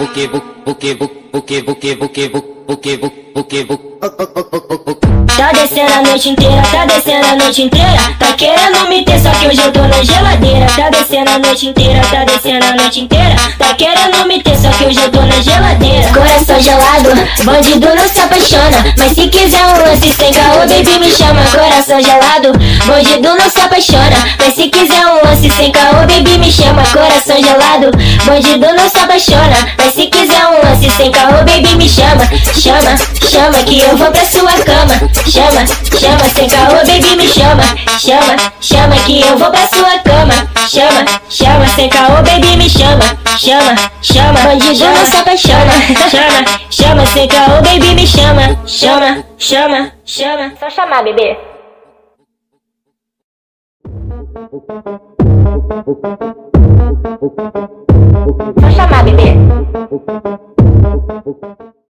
buque buque buque buque buque buque buque Tá descendo a noite inteira, tá descendo a noite inteira. Tá querendo me ter, só que hoje eu tô na geladeira. Tá descendo a noite inteira, tá descendo a noite inteira. Tá querendo me ter, só que hoje eu tô na geladeira. Coração gelado, bandido não se apaixona. Mas se quiser um lance sem caô, baby me chama. Coração gelado, bandido não se apaixona. Mas se quiser um lance sem caô, baby me chama Coração gelado, bandido não se apaixona Mas se quiser um lance sem caô, baby me chama. Chama, chama que eu vou pra sua cama. Chama, chama, sem caô, baby me chama. Chama, chama que eu vou pra sua cama. Chama, chama, sem caô, baby me chama. Chama, chama, bandido não se apaixona. Chama, chama, sem caô, baby me chama. Chama, chama, chama. Só chamar, bebê Saan siya mabibili?